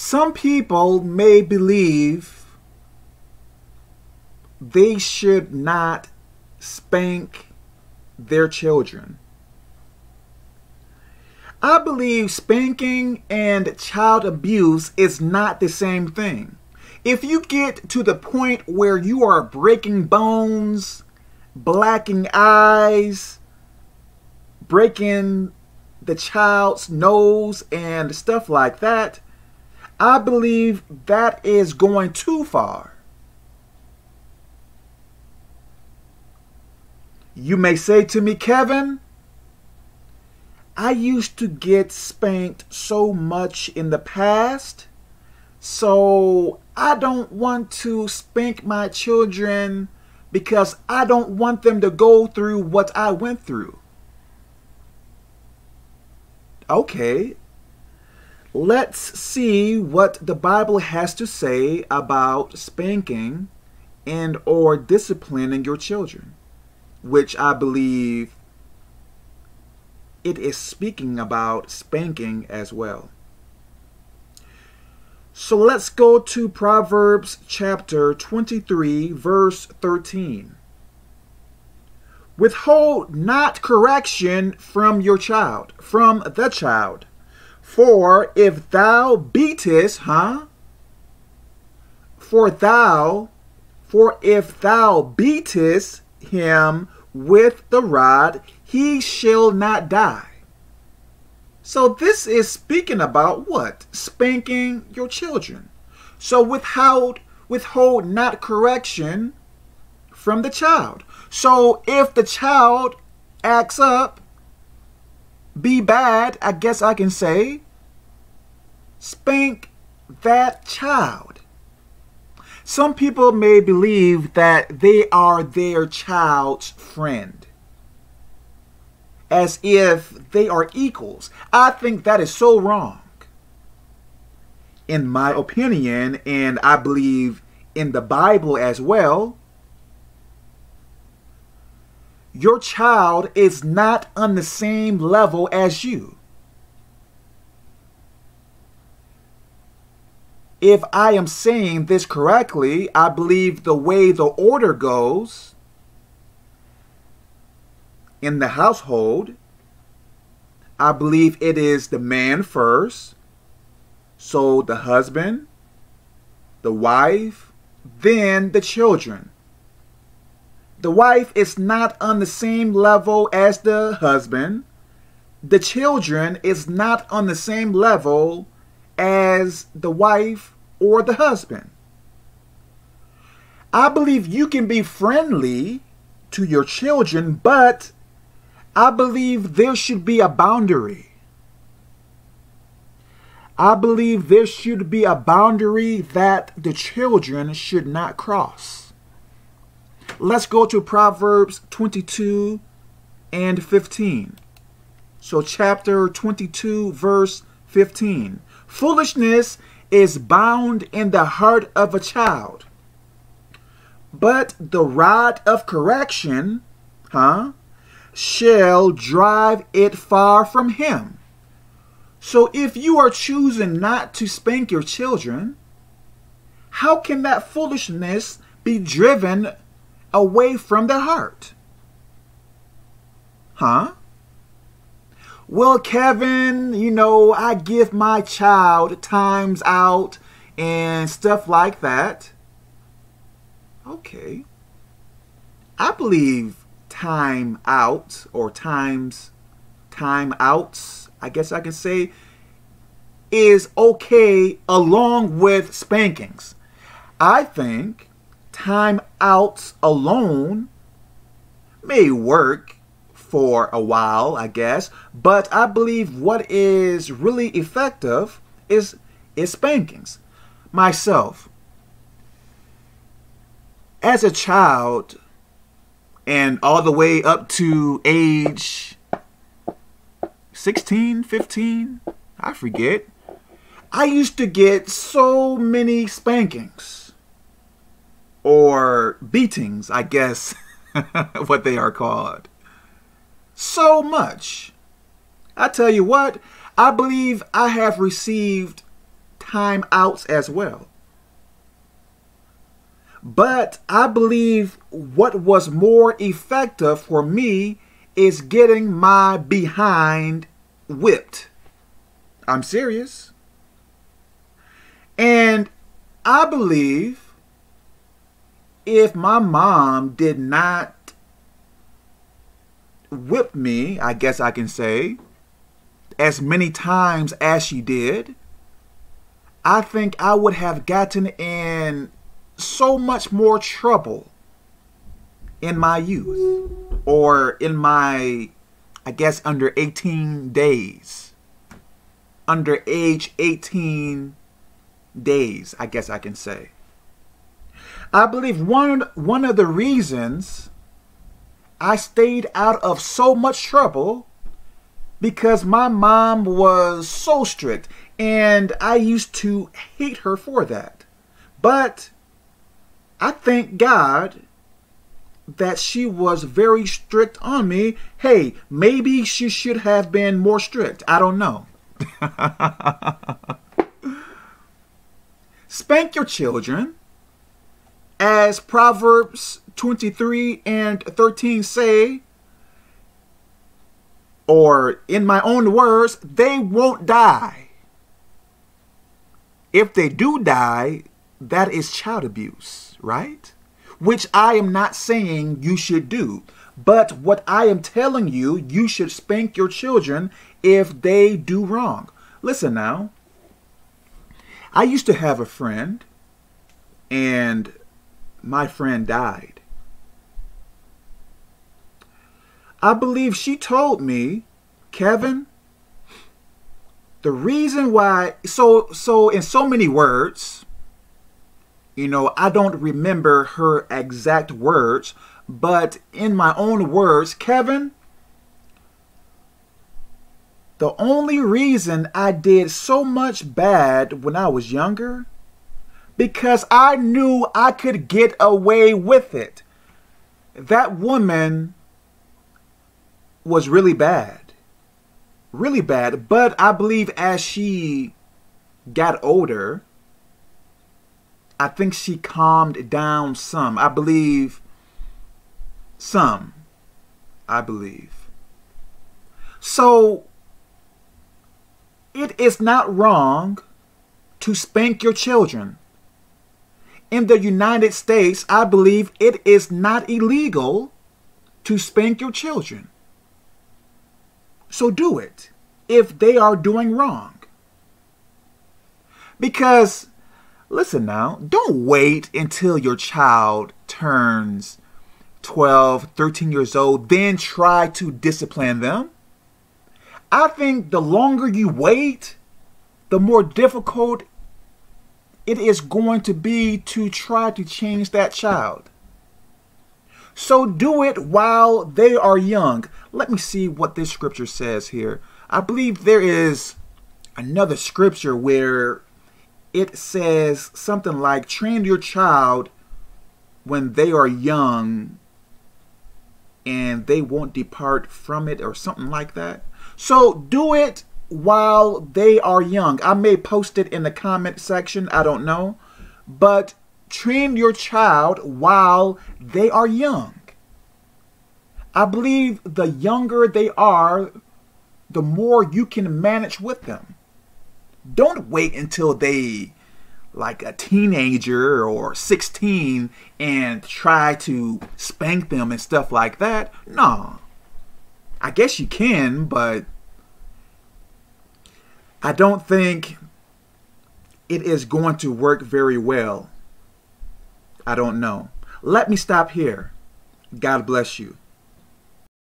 Some people may believe they should not spank their children. I believe spanking and child abuse is not the same thing. If you get to the point where you are breaking bones, blacking eyes, breaking the child's nose, and stuff like that, I believe that is going too far. You may say to me, Kevin, I used to get spanked so much in the past, so I don't want to spank my children because I don't want them to go through what I went through. Okay, let's see what the Bible has to say about spanking and or disciplining your children which I believe it is speaking about spanking as well. So let's go to Proverbs chapter 23, verse 13. Withhold not correction from your child, from the child. For if thou beatest, huh? For thou, for if thou beatest him with the rod, he shall not die. So this is speaking about what? Spanking your children. So withhold withhold not correction from the child. So if the child acts up, be bad, I guess I can say, spank that child. Some people may believe that they are their child's friend, as if they are equals. I think that is so wrong. In my opinion, and I believe in the Bible as well, your child is not on the same level as you. if I am saying this correctly, I believe the way the order goes in the household, I believe it is the man first, so the husband, the wife, then the children. The wife is not on the same level as the husband. The children is not on the same level as the wife or the husband. I believe you can be friendly to your children, but I believe there should be a boundary. I believe there should be a boundary that the children should not cross. Let's go to Proverbs 22 and 15. So, chapter 22, verse 15. Foolishness is bound in the heart of a child, but the rod of correction, huh, shall drive it far from him. So if you are choosing not to spank your children, how can that foolishness be driven away from the heart? Huh? well, Kevin, you know, I give my child times out and stuff like that. Okay. I believe time out or times time outs, I guess I can say, is okay along with spankings. I think time outs alone may work for a while, I guess. But I believe what is really effective is is spankings. Myself, as a child, and all the way up to age 16, 15, I forget. I used to get so many spankings or beatings, I guess, what they are called so much. I tell you what, I believe I have received timeouts as well. But I believe what was more effective for me is getting my behind whipped. I'm serious. And I believe if my mom did not whip me, I guess I can say, as many times as she did, I think I would have gotten in so much more trouble in my youth or in my, I guess, under 18 days. Under age 18 days, I guess I can say. I believe one, one of the reasons I stayed out of so much trouble because my mom was so strict and I used to hate her for that. But I thank God that she was very strict on me. Hey, maybe she should have been more strict. I don't know. Spank your children. As Proverbs 23 and 13 say, or in my own words, they won't die. If they do die, that is child abuse, right? Which I am not saying you should do. But what I am telling you, you should spank your children if they do wrong. Listen now. I used to have a friend, and my friend died. I believe she told me, Kevin, the reason why so so in so many words you know i don't remember her exact words but in my own words kevin the only reason i did so much bad when i was younger because i knew i could get away with it that woman was really bad really bad. But I believe as she got older, I think she calmed down some. I believe some. I believe. So it is not wrong to spank your children. In the United States, I believe it is not illegal to spank your children. So do it if they are doing wrong. Because, listen now, don't wait until your child turns 12, 13 years old, then try to discipline them. I think the longer you wait, the more difficult it is going to be to try to change that child. So do it while they are young. Let me see what this scripture says here. I believe there is another scripture where it says something like train your child when they are young and they won't depart from it or something like that. So do it while they are young. I may post it in the comment section, I don't know. But train your child while they are young. I believe the younger they are, the more you can manage with them. Don't wait until they like a teenager or 16 and try to spank them and stuff like that. No. I guess you can, but I don't think it is going to work very well. I don't know. Let me stop here. God bless you.